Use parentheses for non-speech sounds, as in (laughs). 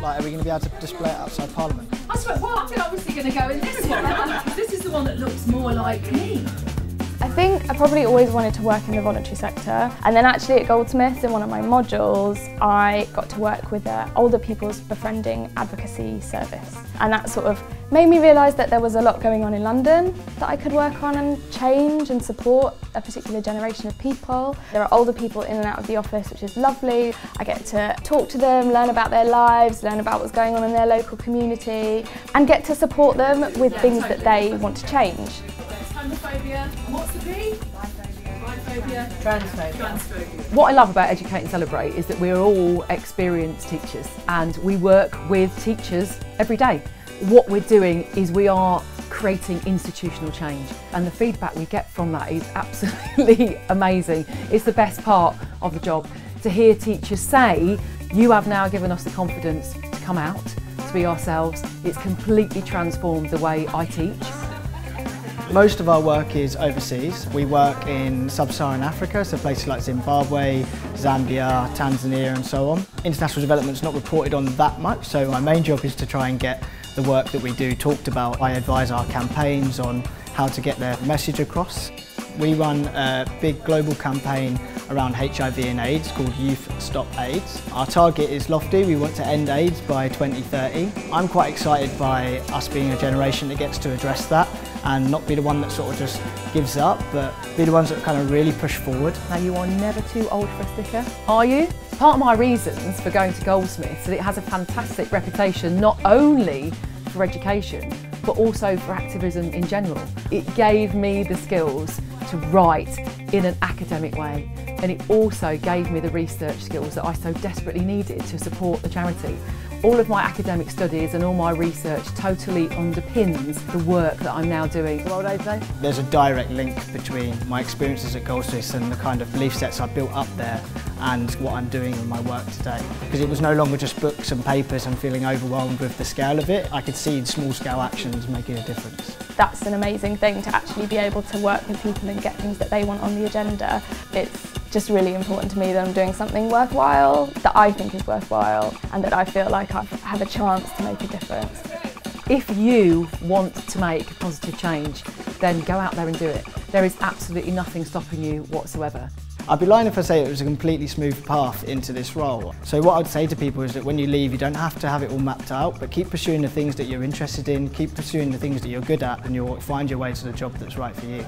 Like, are we going to be able to display it outside Parliament? I swear, well, I'm obviously going to go in this one, this is the one that looks more like me. I think I probably always wanted to work in the voluntary sector and then actually at Goldsmiths in one of my modules I got to work with an older people's befriending advocacy service and that sort of made me realise that there was a lot going on in London that I could work on and change and support a particular generation of people. There are older people in and out of the office which is lovely. I get to talk to them, learn about their lives, learn about what's going on in their local community and get to support them with things that they want to change. Homophobia, and what's the P? Biphobia. Transphobia. Transphobia. What I love about Educate and Celebrate is that we're all experienced teachers and we work with teachers every day. What we're doing is we are creating institutional change and the feedback we get from that is absolutely (laughs) amazing. It's the best part of the job to hear teachers say, you have now given us the confidence to come out, to be ourselves. It's completely transformed the way I teach. Most of our work is overseas. We work in sub-Saharan Africa, so places like Zimbabwe, Zambia, Tanzania and so on. International development's not reported on that much, so my main job is to try and get the work that we do talked about. I advise our campaigns on how to get their message across. We run a big global campaign around HIV and AIDS called Youth Stop AIDS. Our target is lofty, we want to end AIDS by 2030. I'm quite excited by us being a generation that gets to address that and not be the one that sort of just gives up, but be the ones that kind of really push forward. Now you are never too old for a sticker, are you? Part of my reasons for going to Goldsmiths is that it has a fantastic reputation not only for education but also for activism in general. It gave me the skills to write in an academic way and it also gave me the research skills that I so desperately needed to support the charity. All of my academic studies and all my research totally underpins the work that I'm now doing. World AIDS Day. There's a direct link between my experiences at Goldsmiths and the kind of belief sets I built up there and what I'm doing in my work today. Because it was no longer just books and papers and feeling overwhelmed with the scale of it. I could see small scale actions making a difference. That's an amazing thing to actually be able to work with people and get things that they want on the agenda. It's just really important to me that I'm doing something worthwhile, that I think is worthwhile, and that I feel like I have a chance to make a difference. If you want to make a positive change, then go out there and do it. There is absolutely nothing stopping you whatsoever. I'd be lying if I say it was a completely smooth path into this role. So what I'd say to people is that when you leave, you don't have to have it all mapped out, but keep pursuing the things that you're interested in, keep pursuing the things that you're good at, and you'll find your way to the job that's right for you.